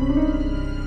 Música